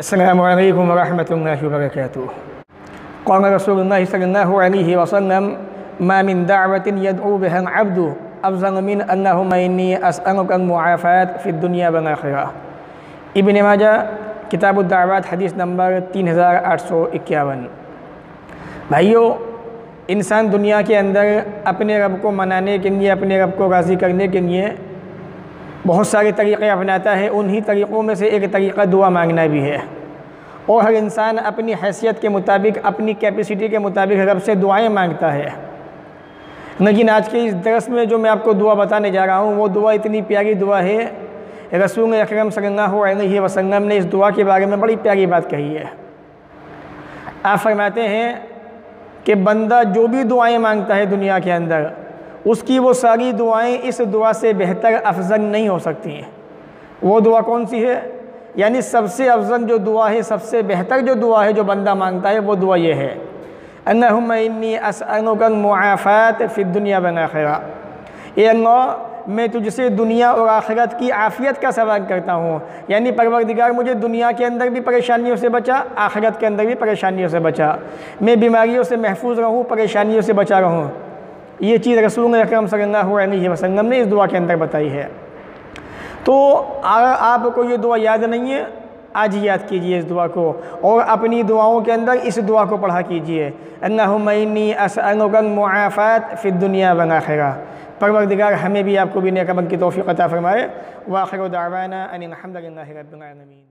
السلام عليكم ورحمة الله وبركاته. قال رسول الله صلى الله عليه وسلم، ما من دعوة يدعو بها العبد أفضل من اللهم إني أسألك المعافاة في الدنيا والآخرة. ابن ماجہ، کتاب الدعوات، حدیث نمبر تین ہزار آٹھ سو اکیاون. بھائیو، انسان دنیا کے اندر اپنے رب کو منانے کے لیے، اپنے رب کو راضی کرنے کے لیے بہت سارے طریقے اپناتا ہے، انہی طریقوں میں سے ایک طریقہ دعا مانگنا بھی ہے۔ اور ہر انسان اپنی حیثیت کے مطابق، اپنی کیپیسٹی کے مطابق رب سے دعائیں مانگتا ہے۔ لیکن آج کے اس درس میں جو میں آپ کو دعا بتانے جا رہا ہوں، وہ دعا اتنی پیاری دعا ہے۔ رسول اکرم صلی اللہ علیہ وسلم نے اس دعا کے بارے میں بڑی پیاری بات کہی ہے۔ آپ فرماتے ہیں کہ بندہ جو بھی دعائیں مانگتا ہے دنیا کے اندر اس کی وہ ساری دعائیں اس دعا سے بہتر افضل نہیں ہو سکتی ہیں۔ وہ دعا کون سی ہے؟ یعنی سب سے افضل جو دعا ہے، سب سے بہتر جو دعا ہے جو بندہ مانگتا ہے، وہ دعا یہ ہے۔ انہم انی اسألک المعافات فی الدنیا والآخرہ اے اللہ، میں تجھ سے دنیا اور آخرت کی عافیت کا سوال کرتا ہوں۔ یعنی پروردگار مجھے دنیا کے اندر بھی پریشانیوں سے بچا، آخرت کے اندر بھی پریشانیوں سے بچا۔ میں بیماریوں سے محفوظ رہوں، پریشانیوں سے بچا رہوں۔ یہ چیز رسول اکرم صلی اللہ علیہ وسلم نے اس دعا کے اندر بتائی ہے۔ تو آپ کو یہ دعا یاد نہیں ہے، آج ہی یاد کیجیے اس دعا کو اور اپنی دعاؤں کے اندر اس دعا کو پڑھا کیجیے۔ اللہم انی اسألک المعافات فی الدنیا والآخرہ پروردگار ہمیں بھی آپ کو بھی نیک عمل کی توفیق عطا فرمائے۔ وآخر دعوانا ان الحمد للہ رب العالمین۔